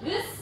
This